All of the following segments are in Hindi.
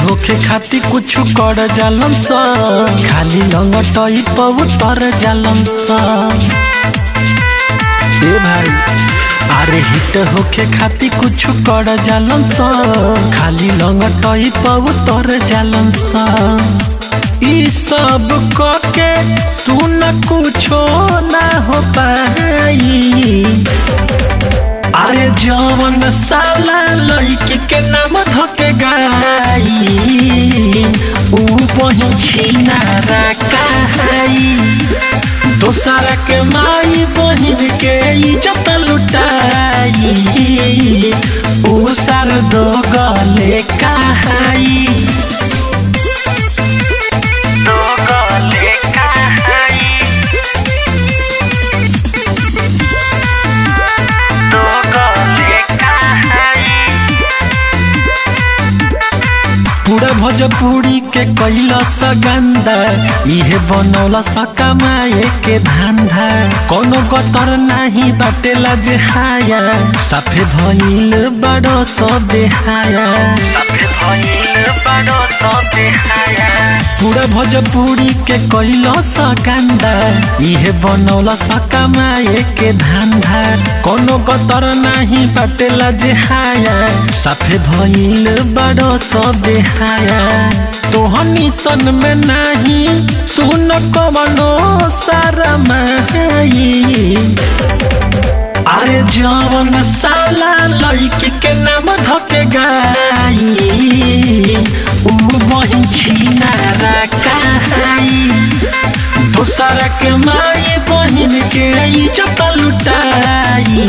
होखे खाती कुछ कर जालन सा खाली लंगटई पऊ तर जालन सा ए भाई अरे हिट होखे खाती कुछ कर जालन सा खाली लंगटई पऊ तर जालन सा ई सब के सुन कुछो ना हो पाई अरे जवन साला लड़की के नाम धोके गई, ऊ दोसरा के माई बहन के इज़्ज़त लुटाई, ऊ सर दो गले पूरा के कैला सगंदा इहे बनौला सकमाए के धंधा कोनो गतर नाही बाटेला जे हाया, साफे भइल बड़ो सो देहाया साफे भइल बड़ो सो देहाया पूरा भोजपुरी के कैला सगंदा इहे बनौला सकमाए के धंधा कोनो गतर नाही बाटेला जे हाया। साफे भइल बड़ो सो देहाया तोहनी सन में नाही, सुन कवनो सारा माई अरे जवन साला लड़की के नाम धके दोसरा के माई बहन के इज़्ज़त लुटाई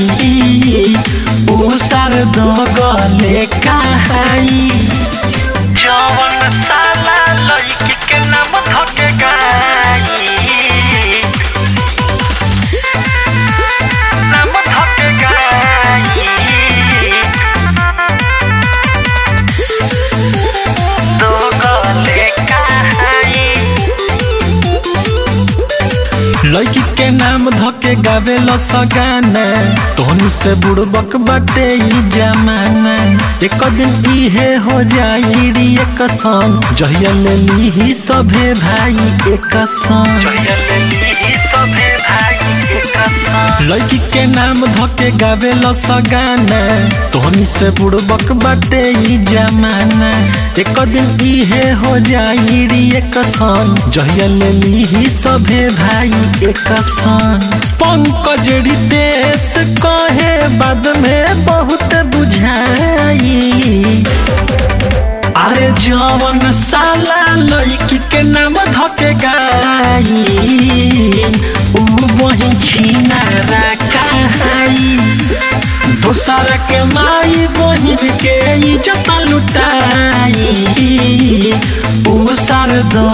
ऊ सर दो गले कहाई लड़की के नाम धके गावे लो सगाना। तोहनी से बुड़बक बटे ई जमाना। एक दिन इहे हो जाई री एक सन। जहिया ले ली सभे भाई एक सन। जहिया ले ली सभे भाई लड़की के नाम धके गावे लो सगाना। तोहनी से बुड़बक बाटे जमाना। एक दिन इहे हो जाई री एक सन। जहिया ले ली ही सभे भाई एक सन। पंकज देश साला लड़की के नाम धके गाई ऊ वही के माई बहिन के इज़्ज़त लुटाई ऊ सर दो